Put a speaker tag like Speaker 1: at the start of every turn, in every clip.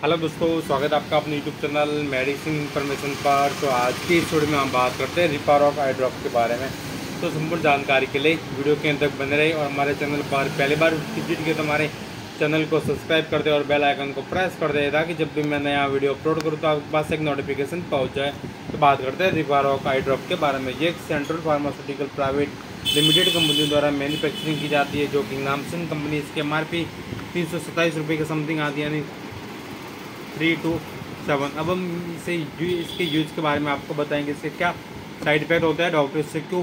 Speaker 1: Hello दोस्तों, स्वागत है आपका अपने यूट्यूब चैनल मेडिसिन इन्फॉर्मेशन पर। तो आज की इस वीडियो में हम बात करते हैं रिपारॉक आई ड्रॉप के बारे में। तो संपूर्ण जानकारी के लिए वीडियो के अंदर बने रहे और हमारे चैनल पर पहली बार विज़िट किए तो हमारे चैनल को सब्सक्राइब कर दे और बेल आइकन को प्रेस कर दे ताकि जब भी मैं नया वीडियो अपलोड करूँ तो आपके पास एक नोटिफिकेशन पहुँच जाए। तो बात करते हैं रिपारॉक आई ड्रॉप के बारे में। ये एक central pharmaceutical private limited company द्वारा मैन्युफैक्चरिंग की जाती है, जो कि नामसिन कंपनी इसके एम आर पी तीन सौ सत्ताईस रुपये के समथिंग आती है, यानी थ्री टू सेवन अब हम इसे इसके यूज़ के बारे में आपको बताएँगे। इससे क्या साइड इफ़ेक्ट होता है डॉक्टर इससे क्यों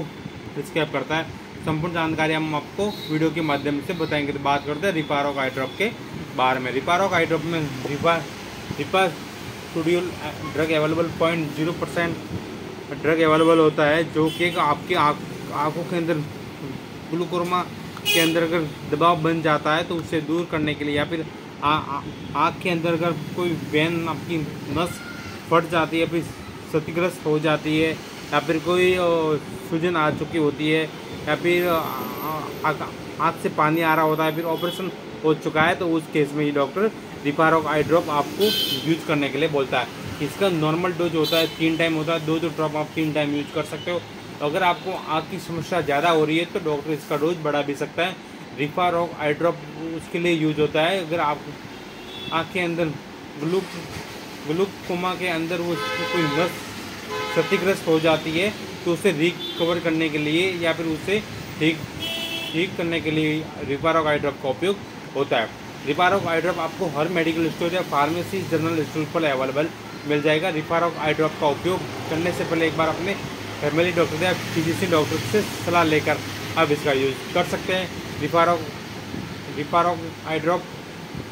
Speaker 1: प्रिस्क्राइब करता है? संपूर्ण जानकारी हम आपको वीडियो के माध्यम से बताएँगे। तो बात करते हैं रिपारोक आई ड्रॉप के बारे में। रिपारोक आई ड्रॉप में रिपा रिपा स्टूडियल drug available point zero percent drug available होता है, जो कि आपकी आँखों के अंदर, ग्लूकोरमा के अंदर अगर दबाव बन जाता है तो उसे दूर करने के लिए या फिर आँख के अंदर अगर कोई वैन आपकी नस फट जाती है, फिर क्षतिग्रस्त हो जाती है, या फिर कोई सूजन आ चुकी होती है, या फिर आँख से पानी आ रहा होता है, फिर ऑपरेशन हो चुका है तो उस केस में ये डॉक्टर रिपारोक आई ड्रॉप आपको यूज़ करने के लिए बोलता है। इसका नॉर्मल डोज होता है, तीन टाइम होता है दो दो ड्रॉप आप तीन टाइम यूज़ कर सकते हो। अगर आपको आँख की समस्या ज़्यादा हो रही है तो डॉक्टर इसका डोज बढ़ा भी सकता है। रिफारोक आई ड्रॉप उसके लिए यूज़ होता है। अगर आप आँख के अंदर ग्लूक ग्लूकोमा के अंदर वो कोई नस क्षतिग्रस्त हो जाती है तो उसे रिकवर करने के लिए या फिर उसे ठीक ठीक करने के लिए रिपारोक आई ड्रॉप का उपयोग होता है। रिपारोक आई ड्रॉप आपको हर मेडिकल स्टोर या फार्मेसी जनरल स्टोर पर अवेलेबल मिल जाएगा। रिपारोक आई ड्रॉप का उपयोग करने से पहले एक बार अपने फैमिली डॉक्टर या फिजिशियन डॉक्टर से सलाह लेकर आप इसका यूज़ कर सकते हैं। रिफारोक रिफारोक आई ड्रॉप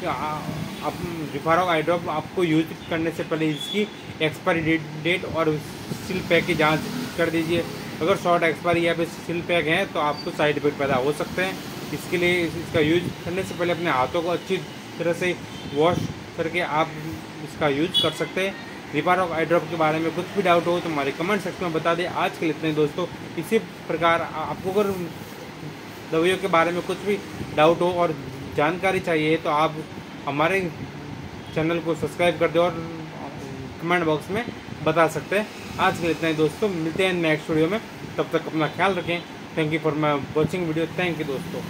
Speaker 1: आप रिफारोक आई ड्रॉप आपको यूज़ करने से पहले इसकी एक्सपायरी डेट डेट और सिल पैक की जाँच कर दीजिए। अगर शॉर्ट एक्सपायरी या फिर सिल पैक है तो आपको साइड इफ़ेक्ट पैदा हो सकते हैं। इसके लिए इसका यूज़ करने से पहले अपने हाथों को अच्छी तरह से वॉश करके आप इसका यूज़ कर सकते हैं। रिपारोक आई ड्रॉप के बारे में कुछ भी डाउट हो तो हमारे कमेंट सेक्शन में बता दें। आज के लिए इतने दोस्तों। इसी प्रकार आपको अगर दवाइयों के बारे में कुछ भी डाउट हो और जानकारी चाहिए तो आप हमारे चैनल को सब्सक्राइब कर दें और कमेंट बॉक्स में बता सकते हैं। आज के लिए इतना ही दोस्तों, मिलते हैं नेक्स्ट वीडियो में। तब तक अपना ख्याल रखें। Thank you for my watching video thank you दोस्तों।